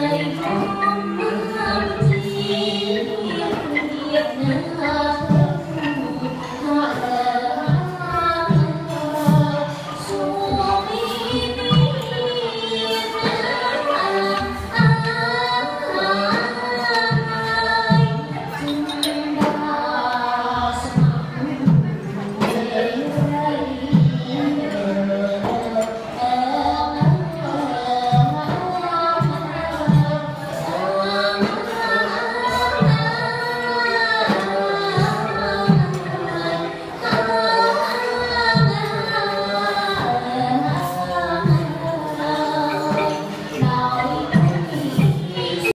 I don't kênh